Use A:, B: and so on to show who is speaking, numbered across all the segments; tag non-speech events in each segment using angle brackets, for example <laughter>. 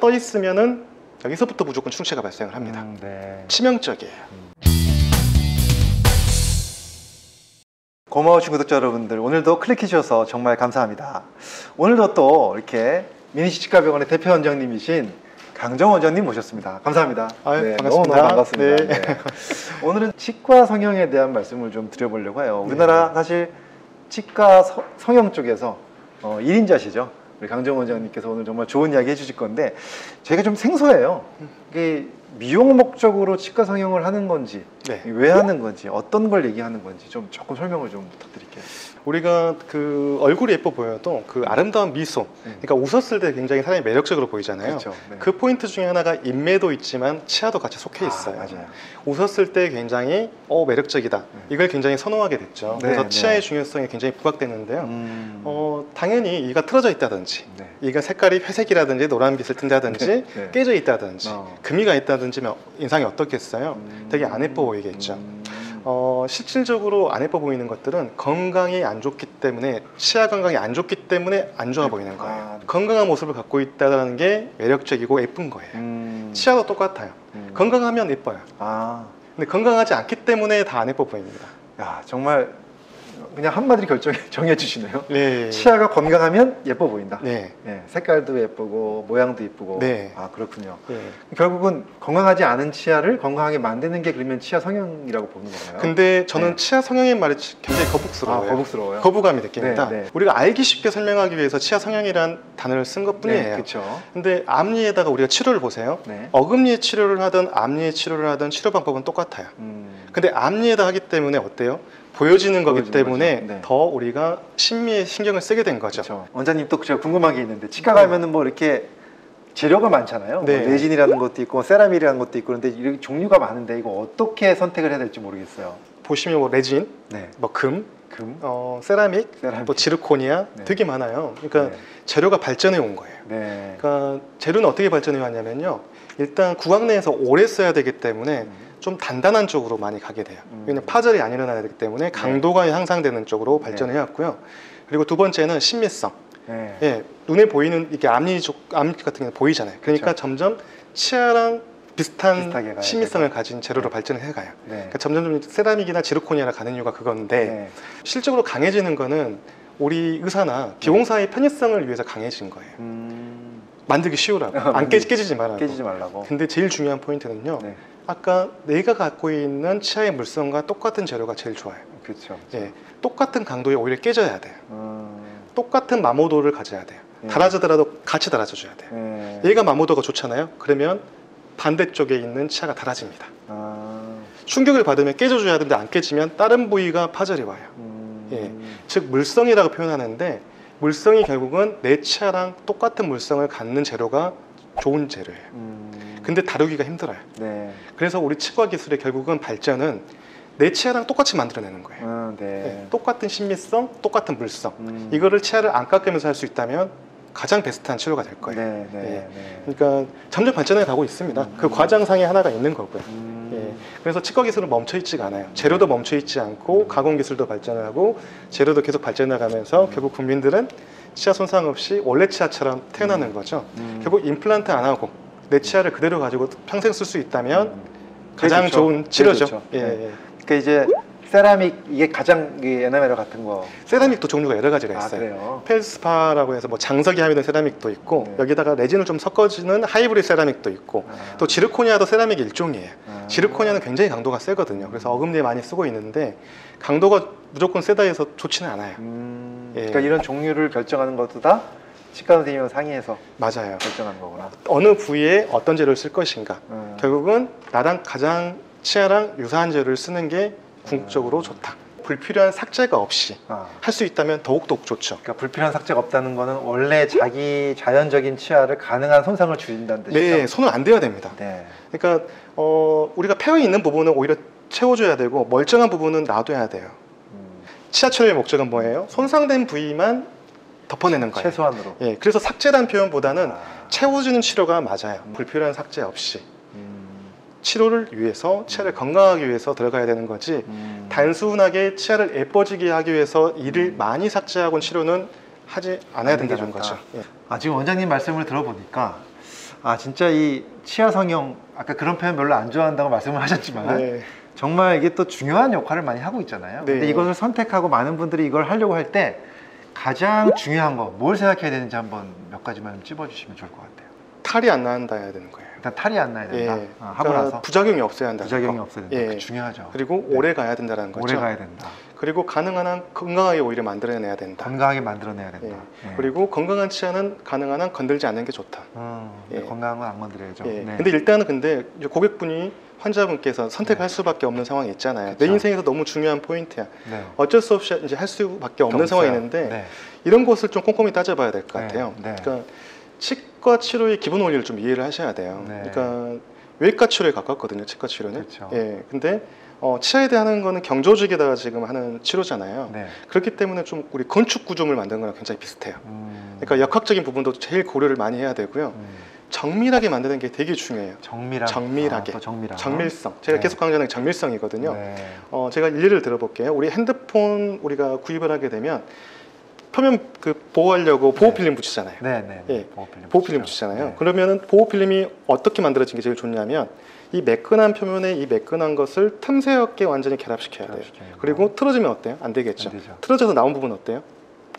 A: 떠 있으면은 여기서부터 무조건 충치가 발생을 합니다.
B: 음, 네.
A: 치명적이에요.
B: 고마우신 구독자 여러분들 오늘도 클릭해 주셔서 정말 감사합니다. 오늘도 또 이렇게 미니시 치과병원의 대표 원장님이신 강정 원장님 모셨습니다. 감사합니다.
A: 아유, 반갑습니다.
B: 너무너무 반갑습니다.
A: 네.
B: 네. 오늘은 치과 성형에 대한 말씀을 좀 드려보려고 해요. 우리나라
A: 네.
B: 사실 치과 서- 성형 쪽에서 어, 1인자시죠. 우리 강정 원장님께서 오늘 정말 좋은 이야기 해주실 건데 제가 좀 생소해요. 이게 미용 목적으로 치과 성형을 하는 건지
A: 네.
B: 왜 하는 건지 어떤 걸 얘기하는 건지 좀 조금 설명을 좀 부탁드릴게요.
A: 우리가 그 얼굴이 예뻐 보여도 그 아름다운 미소,
B: 네.
A: 그러니까 웃었을 때 굉장히 사람이 매력적으로 보이잖아요.
B: 그렇죠. 네.
A: 그 포인트 중에 하나가 인매도 있지만 치아도 같이 속해 있어요.
B: 아.
A: 웃었을 때 굉장히 어 매력적이다.
B: 네.
A: 이걸 굉장히 선호하게 됐죠.
B: 네,
A: 그래서
B: 네.
A: 치아의 중요성이 굉장히 부각되는데요.
B: 음.
A: 어 당연히 이가 틀어져 있다든지,
B: 네.
A: 이가 색깔이 회색이라든지 노란빛을 띈다든지. <laughs> 깨져 있다든지,
B: 어.
A: 금이가 있다 든지면 인상이 어떻겠어요?
B: 음.
A: 되게 안 예뻐 보이겠죠.
B: 음.
A: 어, 실질적으로 안 예뻐 보이는 것들은 건강이 안 좋기 때문에 치아 건강이 안 좋기 때문에 안 좋아 보이는 거예요.
B: 아.
A: 건강한 모습을 갖고 있다는 게 매력적이고 예쁜 거예요.
B: 음.
A: 치아도 똑같아요.
B: 음.
A: 건강하면 예뻐요.
B: 아,
A: 근데 건강하지 않기 때문에 다 안 예뻐 보입니다.
B: 야 정말 그냥 한마디로 결정 <laughs> 정해 주시네요.
A: 네.
B: 치아가 건강하면 예뻐 보인다.
A: 네.
B: 네, 색깔도 예쁘고 모양도 예쁘고.
A: 네.
B: 아 그렇군요.
A: 네.
B: 결국은 건강하지 않은 치아를 건강하게 만드는 게 그러면 치아 성형이라고 보는 건가요?
A: 근데 저는
B: 네.
A: 치아 성형의 말이 굉장히
B: 아
A: 거북스러워요.
B: 거북스러워요.
A: 거부감이 느낍니다.
B: 네, 네.
A: 우리가 알기 쉽게 설명하기 위해서 치아 성형이란 단어를 쓴 것뿐이에요.
B: 그렇죠.
A: 근데 앞니에다가 우리가 치료를 보세요.
B: 네.
A: 어금니에 치료를 하든 앞니에 치료를 하든 치료 방법은 똑같아요.
B: 음.
A: 근데 앞니에다 하기 때문에 어때요? 보여지는 거기
B: 보여지는
A: 때문에.
B: 네.
A: 더 우리가 심미에 신경을 쓰게 된 거죠.
B: 그렇죠. 원장님 또 제가 궁금한 게 있는데 치과 가면은 뭐 이렇게 재료가 많잖아요.
A: 네.
B: 뭐 레진이라는 것도 있고 세라믹이라는 것도 있고 그런데 이렇게 종류가 많은데 이거 어떻게 선택을 해야 될지 모르겠어요.
A: 보시면 뭐 레진,
B: 네.
A: 뭐 금,
B: 금,
A: 어, 세라믹,
B: 세라믹.
A: 또 지르코니아
B: 네.
A: 되게 많아요. 그러니까
B: 네.
A: 재료가 발전해 온 거예요.
B: 네.
A: 그러니까 재료는 어떻게 발전해 왔냐면요. 일단 구강 내에서 오래 써야 되기 때문에 좀 단단한 쪽으로 많이 가게 돼요.
B: 음.
A: 왜냐면 파절이 안 일어나야 되기 때문에 강도가 향상되는 쪽으로 발전해 왔고요. 그리고 두 번째는 신미성.
B: 네.
A: 예, 눈에 보이는 이게 앞니 쪽 앞니 같은 게 보이잖아요. 그러니까
B: 그렇죠.
A: 점점 치아랑 비슷한 심미성을. 가진 재료로
B: 네.
A: 발전을 해가요.
B: 네.
A: 그러니까 점점 좀 세라믹이나 지르코니아로 가는 이유가 그건데
B: 네.
A: 실적으로 강해지는 거는 우리 의사나 기공사의 편의성을 위해서 강해진 거예요.
B: 음,
A: 만들기 쉬우라고 안
B: 만들기-
A: 깨지, 깨지지 말라고.
B: 깨지지 말라고.
A: 근데 제일 중요한 포인트는요.
B: 네.
A: 아까 내가 갖고 있는 치아의 물성과 똑같은 재료가 제일 좋아요.
B: 그렇죠.
A: 예, 똑같은 강도에 오히려 깨져야 돼요.
B: 음,
A: 똑같은 마모도를 가져야 돼요.
B: 네.
A: 달아지더라도 같이 달아줘야 돼요.
B: 네.
A: 얘가 마모도가 좋잖아요. 그러면 반대쪽에 있는 치아가 달아집니다.
B: 아,
A: 충격을 받으면 깨져줘야 되는데 안 깨지면 다른 부위가 파절이 와요.
B: 음,
A: 예. 즉 물성이라고 표현하는데 물성이 결국은 내 치아랑 똑같은 물성을 갖는 재료가 좋은 재료예요.
B: 음,
A: 근데 다루기가 힘들어요.
B: 네.
A: 그래서 우리 치과 기술의 결국은 발전은 내 치아랑 똑같이 만들어내는 거예요.
B: 음, 네.
A: 예, 똑같은 신미성, 똑같은 물성.
B: 음,
A: 이거를 치아를 안 깎으면서 할 수 있다면 가장 베스트한 치료가 될 거예요.
B: 네, 네,
A: 예.
B: 네.
A: 그러니까 점점 발전해 가고 있습니다.
B: 음.
A: 그 과정상에 하나가 있는 거고요.
B: 음,
A: 예. 그래서 치과 기술은 멈춰 있지가 않아요. 재료도 멈춰 있지 않고 가공 기술도 발전을 하고 재료도 계속 발전해 가면서 결국 국민들은 치아 손상 없이 원래 치아처럼 태어나는 거죠.
B: 음.
A: 결국 임플란트 안 하고 내 치아를 그대로 가지고 평생 쓸 수 있다면
B: 음.
A: 가장. 좋은
B: 치료죠.
A: 예,
B: 네.
A: 예.
B: 그러니까 이제 세라믹 이게 가장 이 에나멜 같은 거.
A: 세라믹도 종류가 여러 가지가
B: 아
A: 있어요.
B: 그래요.
A: 펠스파라고 해서 뭐 장석이 하면 세라믹도 있고
B: 네.
A: 여기다가 레진을 좀 섞어주는 하이브리드 세라믹도 있고
B: 아.
A: 또 지르코니아도 세라믹 일종이에요.
B: 아.
A: 지르코니아는 굉장히 강도가 세거든요. 그래서 어금니에 많이 쓰고 있는데 강도가 무조건 세다 해서 좋지는 않아요.
B: 음,
A: 예.
B: 그러니까 이런 종류를 결정하는 것도 다 치과 선생님과 상의해서
A: 맞아요.
B: 결정하는 거구나.
A: 어느 부위에 어떤 재료를 쓸 것인가.
B: 음.
A: 결국은 나랑 가장 치아랑 유사한 재료를 쓰는 게 궁극적으로 좋다. 불필요한 삭제가 없이
B: 아,
A: 할수 있다면 더욱더 좋죠.
B: 그러니까 불필요한 삭제가 없다는 거는 원래 자기 자연적인 치아를 가능한 손상을 줄인다는 뜻이죠.
A: 네, 손을 안 대야 됩니다.
B: 네.
A: 그러니까 어, 우리가 폐어 있는 부분은 오히려 채워줘야 되고 멀쩡한 부분은 놔둬야 돼요.
B: 음,
A: 치아 처리의 목적은 뭐예요? 손상된 부위만 덮어내는 거예요.
B: 최소한으로.
A: 예, 그래서 삭제란 표현보다는
B: 아,
A: 채워주는 치료가 맞아요. 불필요한 삭제 없이
B: 음,
A: 치료를 위해서 치아를 건강하기 위해서 들어가야 되는 거지.
B: 음.
A: 단순하게 치아를 예뻐지게 하기 위해서 이를 많이 삭제하고 치료는 하지 않아야 된다는. 거죠. 예.
B: 아, 지금 원장님 말씀을 들어보니까 아 진짜 이 치아 성형 아까 그런 표현 별로 안 좋아한다고 말씀을 하셨지만
A: 네.
B: 정말 이게 또 중요한 역할을 많이 하고 있잖아요.
A: 네.
B: 근데 이것을 선택하고 많은 분들이 이걸 하려고 할 때 가장 중요한 거 뭘 생각해야 되는지 한번 몇 가지만 좀 찝어주시면 좋을 것 같아요.
A: 탈이 안 난다 해야 되는 거예요.
B: 일단 탈이 안 나야 된다.
A: 예.
B: 아, 하고
A: 그러니까
B: 나서
A: 부작용이 없어야 한다.
B: 부작용이 없어야 된다.
A: 예.
B: 중요하죠.
A: 그리고
B: 네.
A: 오래 가야 된다는 거죠.
B: 오래 가야 된다.
A: 그리고 가능한 한 건강하게 오히려 만들어내야 된다.
B: 건강하게 만들어내야 된다.
A: 예.
B: 예.
A: 그리고 건강한 치아는 가능한 한 건들지 않는 게 좋다.
B: 음,
A: 예.
B: 건강은 안 건드려야죠.
A: 예.
B: 네.
A: 근데 일단은 근데 고객분이 환자분께서 선택할 수밖에 없는 상황이 있잖아요. 내
B: 그쵸.
A: 인생에서 너무 중요한 포인트야.
B: 네.
A: 어쩔 수 없이 이제 할 수밖에 없는
B: 없어요.
A: 상황이 있는데
B: 네.
A: 이런 것을 좀 꼼꼼히 따져봐야 될것
B: 네,
A: 같아요.
B: 네.
A: 그러니까 치과 치료의 기본 원리를 좀 이해를 하셔야 돼요.
B: 네.
A: 그러니까 외과 치료에 가깝거든요. 치과 치료는.
B: 그렇죠.
A: 예. 근데 어, 치아에 대한 거는 경조직에다가 지금 하는 치료잖아요.
B: 네.
A: 그렇기 때문에 좀 우리 건축 구조물 만드는 거랑 굉장히 비슷해요.
B: 음,
A: 그러니까 역학적인 부분도 제일 고려를 많이 해야 되고요.
B: 음,
A: 정밀하게 만드는 게 되게 중요해요.
B: 정밀한
A: 정밀하게.
B: 아, 또 정밀한
A: 정밀성. 제가
B: 네.
A: 계속 강조하는 게 정밀성이거든요.
B: 네.
A: 어, 제가 예를 들어볼게요. 우리 핸드폰 우리가 구입을 하게 되면 표면 그 보호하려고 보호
B: 네.
A: 필름 붙이잖아요.
B: 네, 네.
A: 예.
B: 보호 필름.
A: 보호 필름. 붙이잖아요.
B: 네.
A: 그러면은 보호 필름이 어떻게 만들어진 게 제일 좋냐면 이 매끈한 표면에 이 매끈한 것을 틈새 없게 완전히 결합시켜야 돼요. 그리고 틀어지면 어때요? 안 되겠죠.
B: 안.
A: 틀어져서 나온 부분 어때요?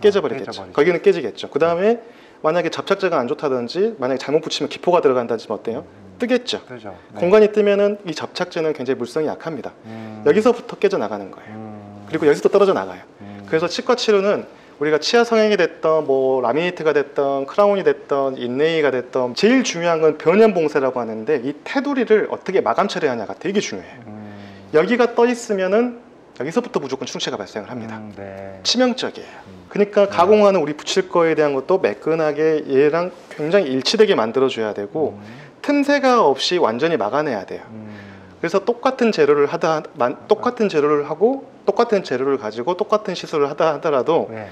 A: 깨져버리겠죠.
B: 깨져버리죠.
A: 거기는 깨지겠죠. 그 다음에 만약에 접착제가 안 좋다든지 만약에 잘못 붙이면 기포가 들어간다든지 어때요?
B: 음,
A: 뜨겠죠.
B: 뜨죠. 네.
A: 공간이 뜨면은 이 접착제는 굉장히 물성이 약합니다.
B: 음,
A: 여기서부터 깨져 나가는 거예요.
B: 음,
A: 그리고 여기서 또 떨어져 나가요.
B: 음,
A: 그래서 치과 치료는 우리가 치아 성형이 됐던 뭐 라미네이트가 됐던 크라운이 됐던 인레이가 됐던 제일 중요한 건 변연 봉쇄라고 하는데 이 테두리를 어떻게 마감 처리하냐가 되게 중요해요.
B: 음,
A: 여기가 떠 있으면은 여기서부터 무조건 충치가 발생을 합니다.
B: 음, 네.
A: 치명적이에요.
B: 음,
A: 그러니까 가공하는 우리 붙일 거에 대한 것도 매끈하게 얘랑 굉장히 일치되게 만들어줘야 되고
B: 음,
A: 틈새가 없이 완전히 막아내야 돼요.
B: 음,
A: 그래서 똑같은 재료를 하다 만- 똑같은 재료를 하고 똑같은 재료를 가지고 똑같은 시술을 하다 하더라도
B: 네.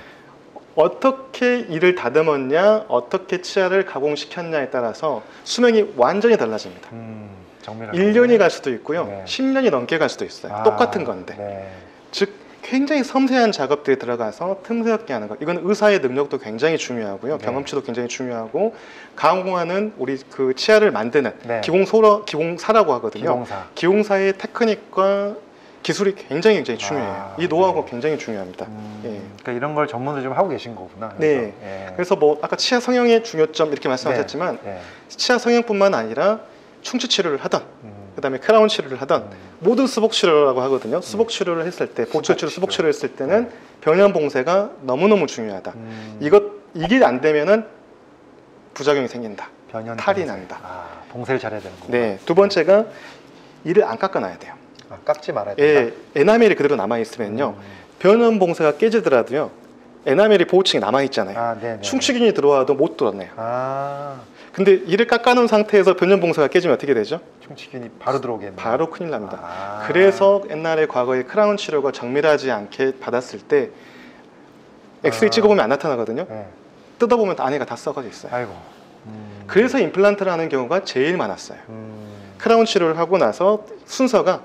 A: 어떻게 이를 다듬었냐, 어떻게 치아를 가공시켰냐에 따라서 수명이 완전히 달라집니다.
B: 음, 정밀한
A: 1년이 갈 수도 있고요.
B: 네.
A: 10년이 넘게 갈 수도 있어요.
B: 아,
A: 똑같은 건데.
B: 네.
A: 즉 굉장히 섬세한 작업들이 들어가서 틈새 없게 하는 것. 이건 의사의 능력도 굉장히 중요하고요.
B: 네.
A: 경험치도 굉장히 중요하고 가공하는 우리 그 치아를 만드는
B: 네.
A: 기공소라 기공사라고 하거든요.
B: 기공사.
A: 기공사의 테크닉과 기술이 굉장히 굉장히 중요해요.
B: 아,
A: 이 노하우가
B: 네.
A: 굉장히 중요합니다.
B: 음,
A: 예.
B: 그러니까 이런 걸 전문으로 좀 하고 계신 거구나.
A: 네.
B: 예.
A: 그래서 뭐 아까 치아 성형의 중요점 이렇게 말씀하셨지만
B: 네.
A: 치아 성형뿐만 아니라 충치 치료를 하던
B: 음,
A: 그다음에 크라운 치료를 하던
B: 음,
A: 모든 수복 치료라고 하거든요. 수복 치료를 했을 때 보철 치료, 수복 치료 했을 때는 변형 봉쇄가 너무너무 중요하다.
B: 음,
A: 이것 이게 안 되면은 부작용이 생긴다. 탈이
B: 봉쇄.
A: 난다.
B: 아, 봉쇄를 잘해야 되는 거구나.
A: 네. 두 번째가 이를 안 깎아놔야 돼요.
B: 아, 깎지 말아야 된다.
A: 예, 에나멜이 그대로 남아 있으면요.
B: 음.
A: 변형 봉쇄가 깨지더라도요. 에나멜이 보호층이 남아 있잖아요.
B: 아, 네, 네.
A: 충치균이 들어와도 못 뚫어내요.
B: 아,
A: 근데 이를 깎아놓은 상태에서 변형 봉쇄가 깨지면 어떻게 되죠?
B: 충치균이 바로 들어오겠네.
A: 바로 큰일 납니다.
B: 아.
A: 그래서 옛날에 과거에 크라운 치료가 정밀하지 않게 받았을 때 엑스레이
B: 아.
A: 찍어보면 안 나타나거든요.
B: 네.
A: 뜯어보면 안에가 다 썩어져 있어요.
B: 아이고. 음.
A: 그래서 임플란트를 하는 경우가 제일 많았어요.
B: 음.
A: 크라운 치료를 하고 나서 순서가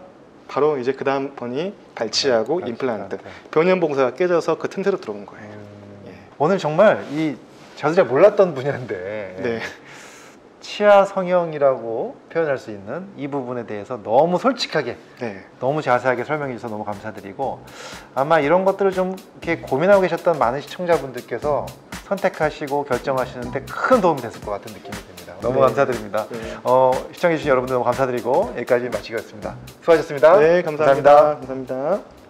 A: 바로 이제 그 다음 번이 발치하고
B: 발치,
A: 임플란트.
B: 임플란트.
A: 변형 봉쇄가 깨져서 그 틈새로 들어온 거예요.
B: 음.
A: 예.
B: 오늘 정말 이 저도 잘 몰랐던 분야인데
A: 네.
B: 치아 성형이라고 표현할 수 있는 이 부분에 대해서 너무 솔직하게
A: 네.
B: 너무 자세하게 설명해 주셔서 너무 감사드리고 아마 이런 것들을 좀 이렇게 고민하고 계셨던 많은 시청자분들께서 선택하시고 결정하시는데 큰 도움이 됐을 것 같은 느낌이 듭니다. 너무
A: 네.
B: 감사드립니다.
A: 네.
B: 어, 시청해 주신 여러분들 너무 감사드리고 여기까지 마치겠습니다. 수고하셨습니다.
A: 네, 감사합니다. 감사합니다.